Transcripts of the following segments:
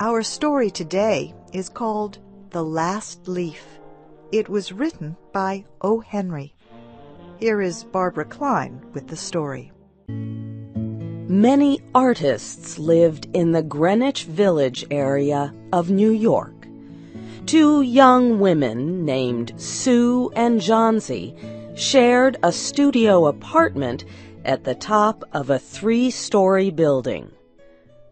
Our story today is called The Last Leaf. It was written by O. Henry. Here is Barbara Klein with the story. Many artists lived in the Greenwich Village area of New York. Two young women named Sue and Johnsy shared a studio apartment at the top of a three-story building.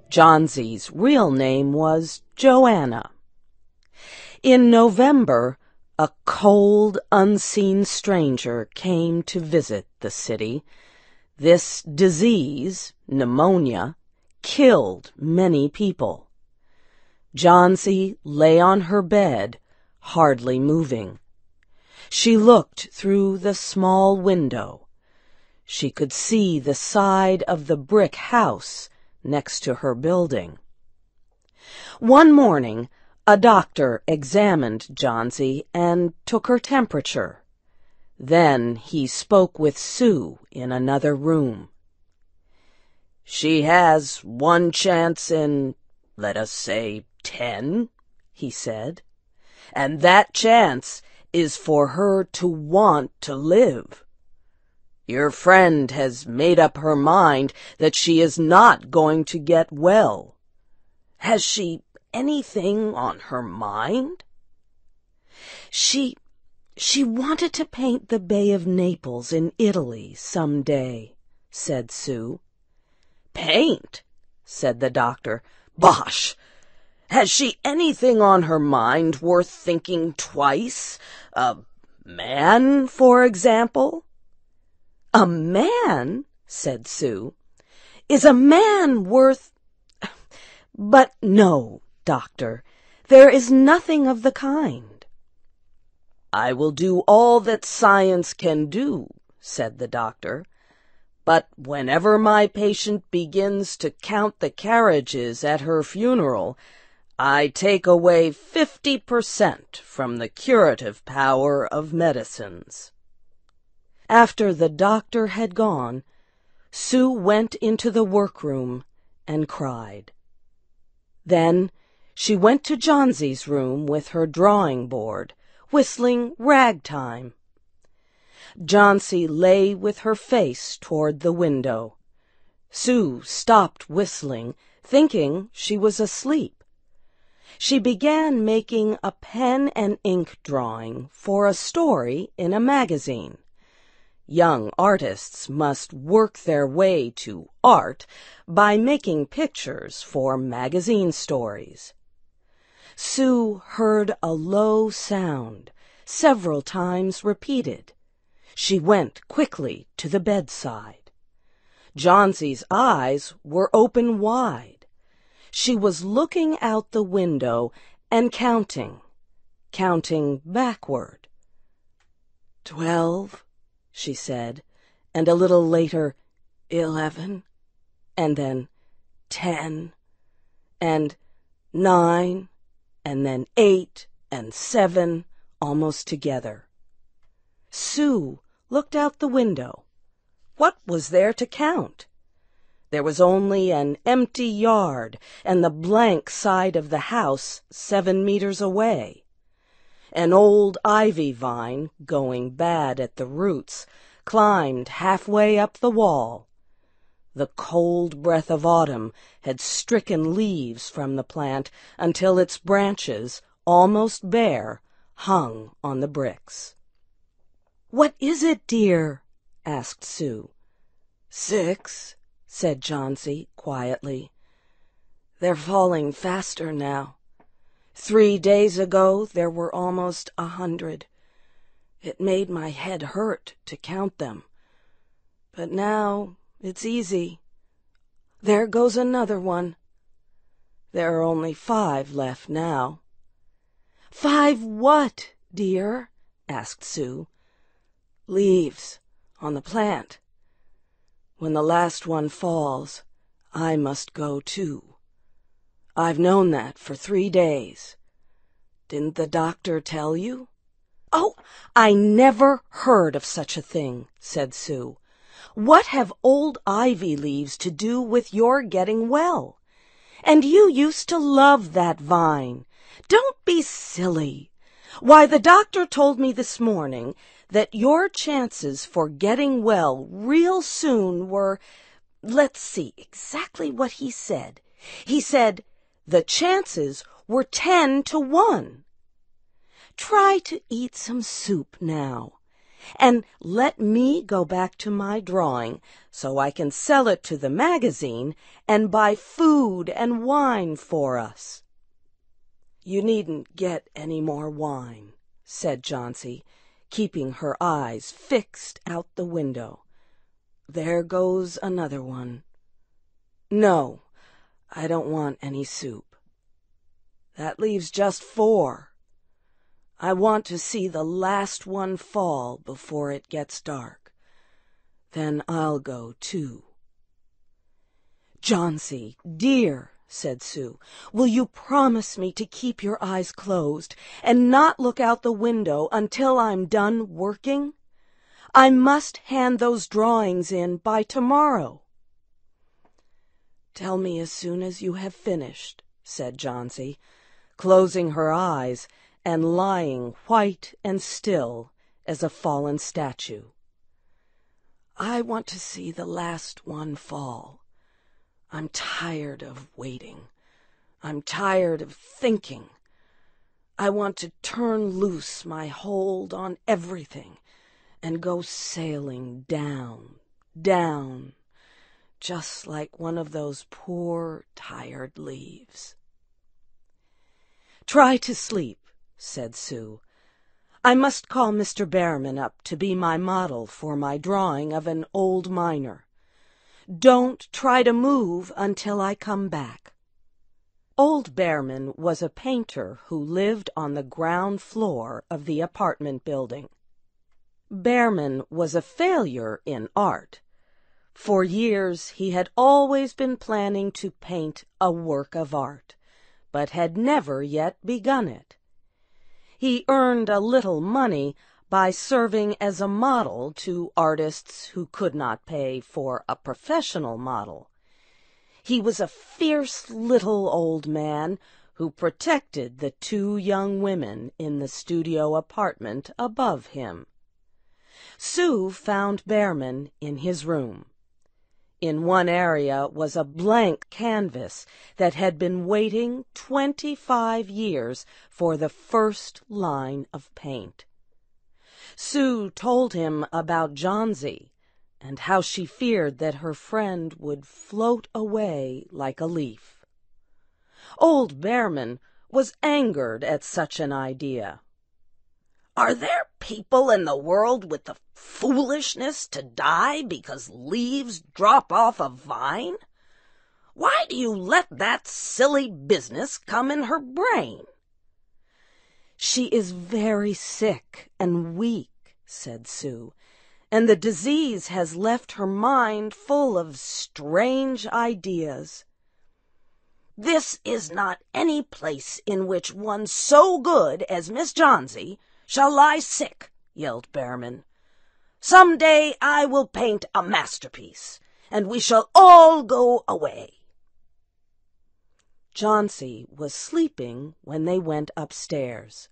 Johnsy's real name was Joanna. In November, a cold, unseen stranger came to visit the city. This disease, pneumonia, killed many people. Johnsy lay on her bed, hardly moving. She looked through the small window. She could see the side of the brick house next to her building. One morning, a doctor examined Johnsy and took her temperature. Then he spoke with Sue in another room. She has one chance in, let us say, ten, he said. And that chance is for her to want to live. Your friend has made up her mind that she is not going to get well. Has she anything on her mind? She, she wanted to paint the Bay of Naples in Italy some day, said Sue. Paint? said the doctor. Bosh! Has she anything on her mind worth thinking twice? A man, for example? A man, said Sue, is a man worth... But no, doctor, there is nothing of the kind. I will do all that science can do, said the doctor. But whenever my patient begins to count the carriages at her funeral, I take away fifty per cent from the curative power of medicines. After the doctor had gone, Sue went into the workroom and cried. Then she went to Johnsy's room with her drawing board, whistling ragtime. Johnsy lay with her face toward the window. Sue stopped whistling, thinking she was asleep. She began making a pen and ink drawing for a story in a magazine. Young artists must work their way to art by making pictures for magazine stories. Sue heard a low sound, several times repeated. She went quickly to the bedside. Johnsy's eyes were open wide. She was looking out the window and counting, counting backward. Twelve, she said, and a little later, eleven, and then ten, and nine, and then eight and seven, almost together. Sue looked out the window. What was there to count? There was only an empty yard and the blank side of the house seven meters away. An old ivy vine, going bad at the roots, climbed halfway up the wall. The cold breath of autumn had stricken leaves from the plant until its branches, almost bare, hung on the bricks. What is it, dear? asked Sue. Six, said Johnsy quietly. They're falling faster now. Three days ago there were almost a hundred. It made my head hurt to count them. But now it's easy. There goes another one. There are only five left now. Five what, dear? asked Sue. Leaves on the plant. When the last one falls, I must go too. I've known that for three days. Didn't the doctor tell you? Oh, I never heard of such a thing, said Sue. What have old ivy leaves to do with your getting well? And you used to love that vine. Don't be silly. Why, the doctor told me this morning that your chances for getting well real soon were, let's see exactly what he said. He said the chances were ten to one. Try to eat some soup now, and let me go back to my drawing so I can sell it to the magazine and buy food and wine for us. You needn't get any more wine, said Johnsy, keeping her eyes fixed out the window. There goes another one. No, I don't want any soup. That leaves just four. I want to see the last one fall before it gets dark. Then I'll go too. Johnsy, dear, said Sue. Will you promise me to keep your eyes closed and not look out the window until I'm done working? I must hand those drawings in by tomorrow. Tell me as soon as you have finished, said Johnsy, closing her eyes and lying white and still as a fallen statue. I want to see the last one fall. I'm tired of waiting. I'm tired of thinking. I want to turn loose my hold on everything and go sailing down, down, just like one of those poor, tired leaves. Try to sleep, said Sue. I must call Mr. Behrman up to be my model for my drawing of an old miner. Don't try to move until I come back. Old Behrman was a painter who lived on the ground floor of the apartment building. Behrman was a failure in art. For years he had always been planning to paint a work of art, but had never yet begun it. He earned a little money by serving as a model to artists who could not pay for a professional model. He was a fierce little old man who protected the two young women in the studio apartment above him. Sue found Behrman in his room. In one area was a blank canvas that had been waiting twenty-five years for the first line of paint. Sue told him about Johnsy and how she feared that her friend would float away like a leaf. Old Behrman was angered at such an idea. Are there people in the world with the foolishness to die because leaves drop off a vine? Why do you let that silly business come in her brain? She is very sick and weak, said Sue, and the disease has left her mind full of strange ideas. This is not any place in which one so good as Miss Johnsy shall lie sick, yelled Behrman. Some day I will paint a masterpiece, and we shall all go away. Johnsy was sleeping when they went upstairs.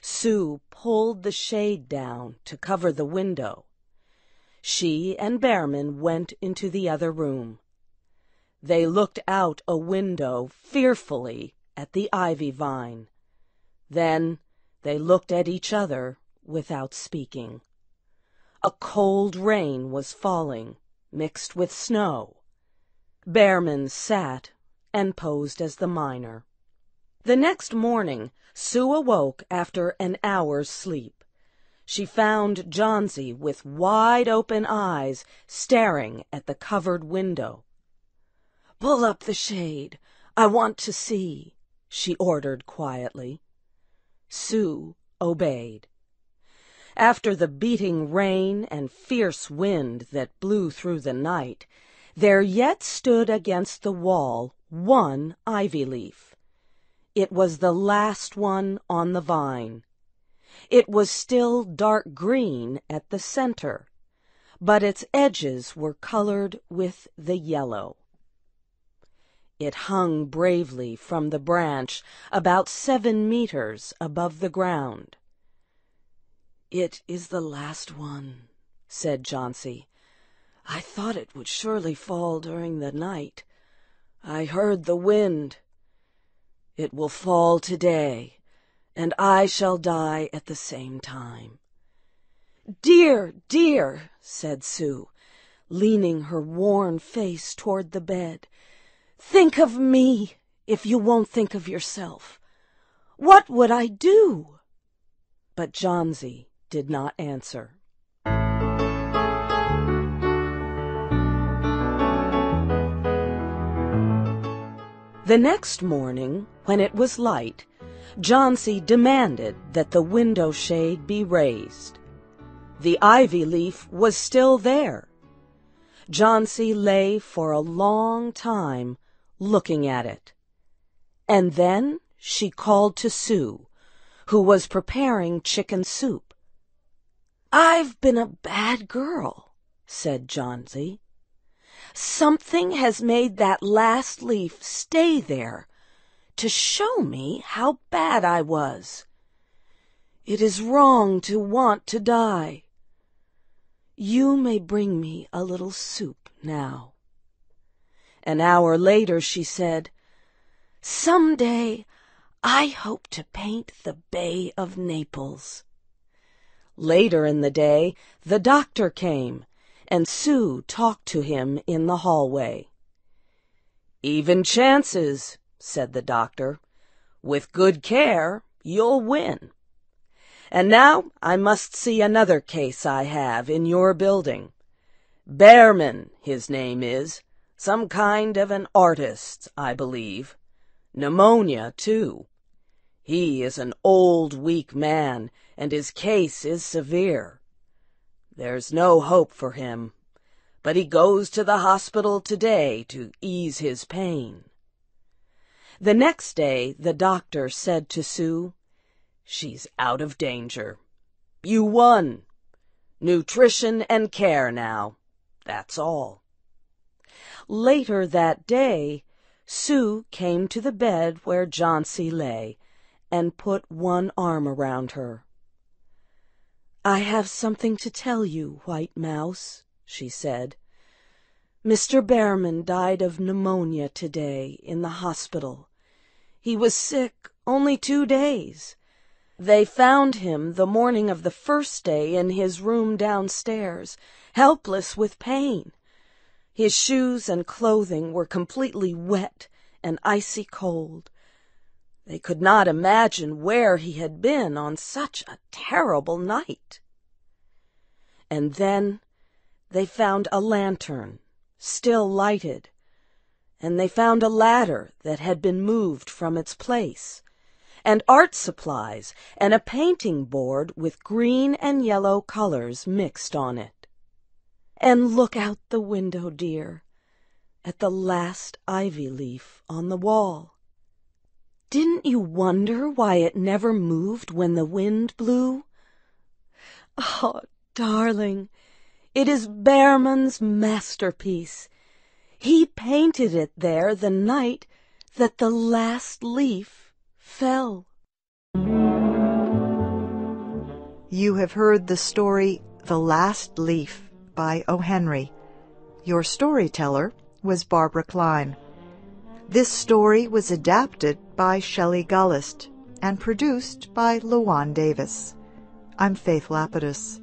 Sue pulled the shade down to cover the window. She and Behrman went into the other room. They looked out a window fearfully at the ivy vine. Then they looked at each other without speaking. A cold rain was falling, mixed with snow. Behrman sat and posed as the miner. The next morning, Sue awoke after an hour's sleep. She found Johnsy with wide open eyes staring at the covered window. Pull up the shade. I want to see, she ordered quietly. Sue obeyed. After the beating rain and fierce wind that blew through the night, there yet stood against the wall one ivy leaf. It was the last one on the vine. It was still dark green at the center, but its edges were colored with the yellow. It hung bravely from the branch about seven meters above the ground. It is the last one, said Johnsy. I thought it would surely fall during the night. I heard the wind. It will fall today, and I shall die at the same time. Dear, dear, said Sue, leaning her worn face toward the bed. Think of me if you won't think of yourself. What would I do? But Johnsy did not answer. The next morning, when it was light, Johnsy demanded that the window shade be raised. The ivy leaf was still there. Johnsy lay for a long time looking at it. And then she called to Sue, who was preparing chicken soup. I've been a bad girl, said Johnsy. Something has made that last leaf stay there to show me how bad I was. It is wrong to want to die. You may bring me a little soup now. An hour later she said, Some day I hope to paint the Bay of Naples. Later in the day the doctor came, and Sue talked to him in the hallway. Even chances, said the doctor. With good care, you'll win. And now I must see another case I have in your building. Behrman, his name is. Some kind of an artist, I believe. Pneumonia, too. He is an old, weak man, and his case is severe. There's no hope for him, but he goes to the hospital today to ease his pain. The next day the doctor said to Sue, She's out of danger. You won. Nutrition and care now. That's all. Later that day, Sue came to the bed where Johnsy lay and put one arm around her. I have something to tell you, White Mouse, she said. Mr. Behrman died of pneumonia today in the hospital. He was sick only two days. They found him the morning of the first day in his room downstairs, helpless with pain. His shoes and clothing were completely wet and icy cold. They could not imagine where he had been on such a terrible night. And then they found a lantern, still lighted, and they found a ladder that had been moved from its place, and art supplies and a painting board with green and yellow colors mixed on it. And look out the window, dear, at the last ivy leaf on the wall. Didn't you wonder why it never moved when the wind blew? Oh, darling, it is Behrman's masterpiece. He painted it there the night that the last leaf fell. You have heard the story The Last Leaf by O. Henry. Your storyteller was Barbara Klein. This story was adapted by Shelley Gollust and produced by Lawan Davis. I'm Faith Lapidus.